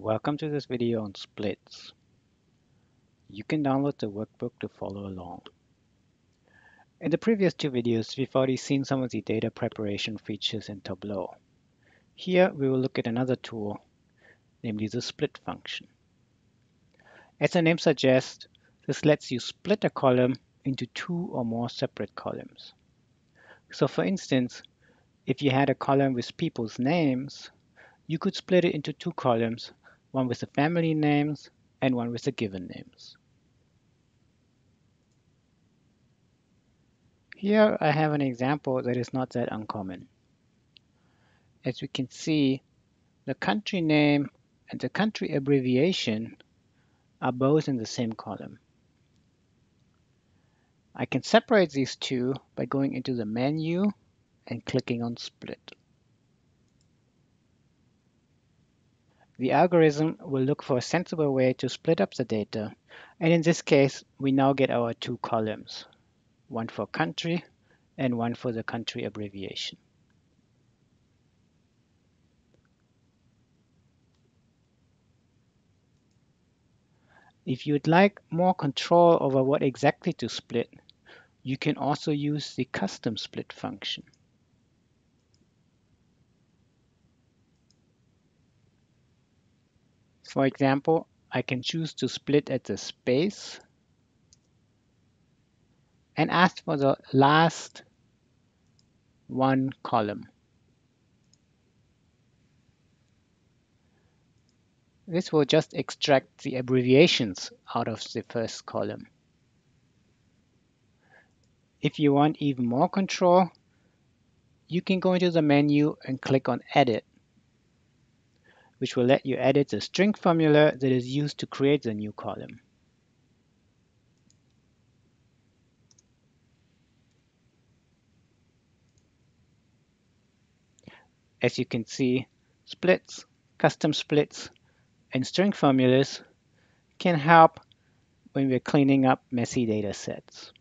Welcome to this video on splits. You can download the workbook to follow along. In the previous two videos, we've already seen some of the data preparation features in Tableau. Here we will look at another tool, namely the split function. As the name suggests, this lets you split a column into two or more separate columns. So for instance, if you had a column with people's names, you could split it into two columns one with the family names and one with the given names. Here I have an example that is not that uncommon. As we can see, the country name and the country abbreviation are both in the same column. I can separate these two by going into the menu and clicking on Split. The algorithm will look for a sensible way to split up the data, and in this case, we now get our two columns, one for country and one for the country abbreviation. If you'd like more control over what exactly to split, you can also use the custom split function. For example, I can choose to split at the space and ask for the last one column. This will just extract the abbreviations out of the first column. If you want even more control, you can go into the menu and click on Edit which will let you edit the string formula that is used to create the new column. As you can see, splits, custom splits, and string formulas can help when we're cleaning up messy data sets.